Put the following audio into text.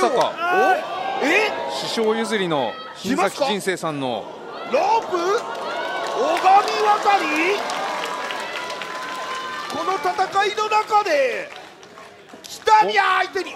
さか。お？え？師匠譲りの新崎人生さんの。ロープ拝み渡り？この戦いの中で北に相手に。